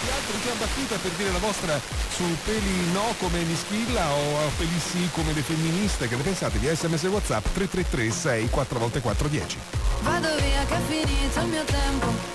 di altri già battuta per dire la vostra su peli no come Mischilla o peli sì come le femministe. Che ne pensate di sms WhatsApp 333 6 4 x 410? Vado via che è finito il mio tempo.